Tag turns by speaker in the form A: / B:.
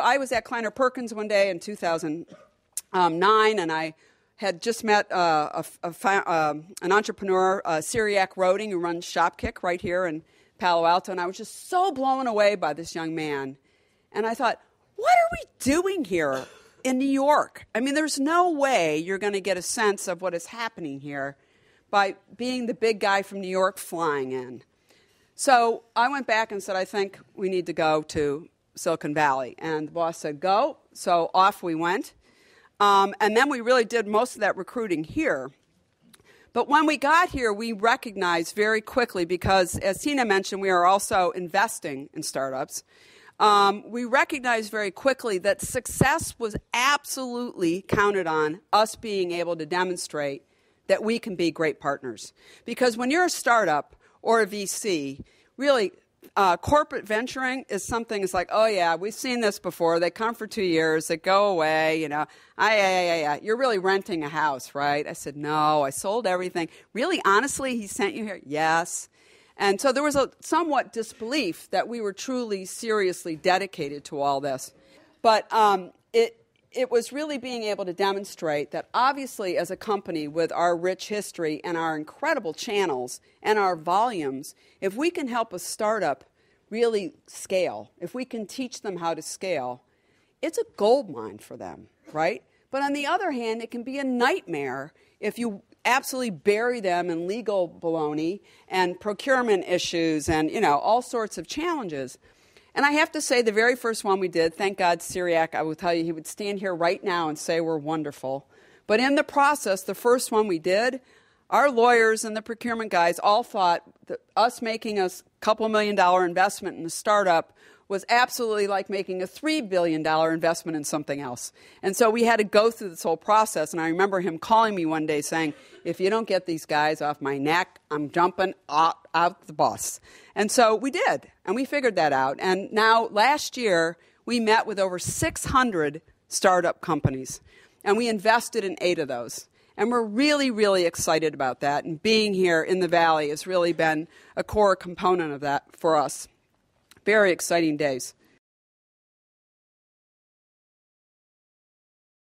A: I was at Kleiner Perkins one day in 2009, and I had just met uh, a, a, uh, an entrepreneur, uh, Cyriac Roeding, who runs Shopkick right here in Palo Alto, and I was just so blown away by this young man. And I thought, what are we doing here in New York? I mean, there's no way you're going to get a sense of what is happening here by being the big guy from New York flying in. So I went back and said, I think we need to go to Silicon Valley. And the boss said, go. So off we went. Um, and then we really did most of that recruiting here. But when we got here, we recognized very quickly, because as Tina mentioned, we are also investing in startups. Um, we recognized very quickly that success was absolutely counted on us being able to demonstrate that we can be great partners. Because when you're a startup or a VC, really uh, corporate venturing is something it's like, oh yeah, we've seen this before. They come for two years, they go away, you know. I, I, I, I, you're really renting a house, right? I said, no, I sold everything. Really, honestly, he sent you here? Yes. And so there was a somewhat disbelief that we were truly, seriously dedicated to all this. But um, it, it was really being able to demonstrate that obviously as a company with our rich history and our incredible channels and our volumes if we can help a startup really scale if we can teach them how to scale it's a gold mine for them right? But on the other hand it can be a nightmare if you absolutely bury them in legal baloney and procurement issues and you know all sorts of challenges and I have to say, the very first one we did, thank God, Cyriac, I will tell you, he would stand here right now and say we're wonderful. But in the process, the first one we did, our lawyers and the procurement guys all thought that us making a couple million dollar investment in a startup was absolutely like making a $3 billion investment in something else. And so we had to go through this whole process. And I remember him calling me one day saying, If you don't get these guys off my neck, I'm jumping out, out the bus. And so we did. And we figured that out. And now, last year, we met with over 600 startup companies. And we invested in eight of those. And we're really, really excited about that. And being here in the Valley has really been a core component of that for us very exciting days.